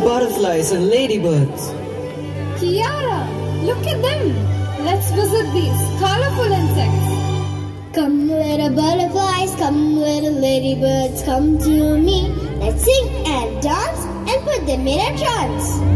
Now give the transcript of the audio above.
butterflies and ladybirds. Kiara, look at them. Let's visit these colorful insects. Come little butterflies, come little ladybirds, come to me. Let's sing and dance and put them in a trance.